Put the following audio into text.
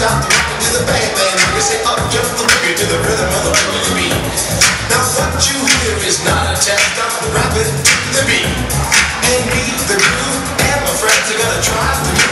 stop the to the bang bang. You say up jump the boogie to the rhythm of the boogie beat. Now what you hear is not a test, I'm rapping to the beat. And me, the groove, and my friends are gonna try to